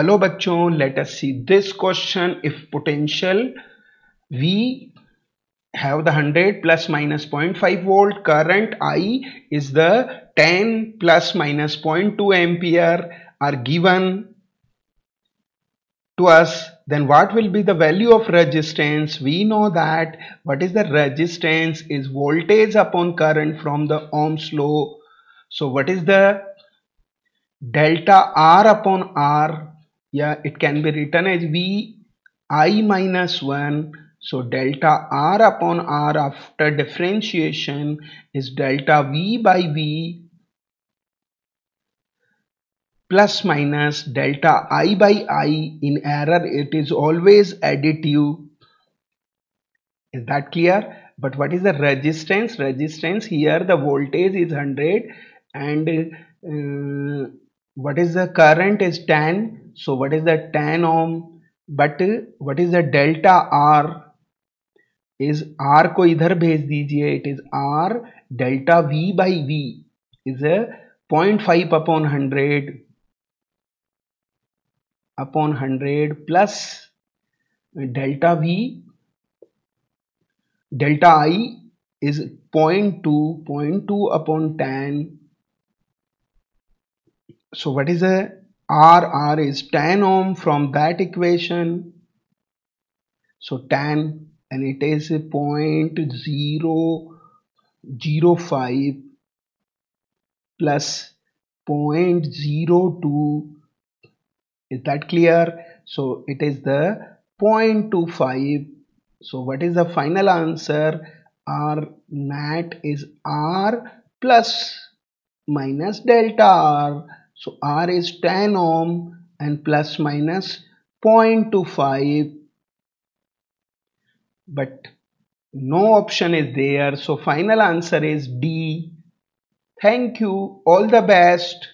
Hello bachon, let us see this question. If potential V have the 100 plus minus 0.5 volt, current I is the 10 plus minus 0.2 ampere are given to us, then what will be the value of resistance? We know that what is the resistance is voltage upon current from the Ohm's law. So what is the delta R upon R yeah it can be written as v i minus 1 so delta r upon r after differentiation is delta v by v plus minus delta i by i. In error it is always additive. Is that clear? But what is the resistance? Resistance here the voltage is 100 and uh, what is the current is 10 so what is the 10 ohm but what is the delta r is r को इधर भेज दीजिए it is r delta v by v is a 0.5 upon 100 upon 100 plus delta v delta i is 0.2 0.2 upon 10 so what is the R? R is 10 ohm from that equation. So 10 and it is 0.005 plus 0.02 is that clear so it is the 0.25 so what is the final answer r nat is r plus minus delta r so R is 10 ohm and plus minus 0.25 but no option is there so final answer is D. Thank you all the best.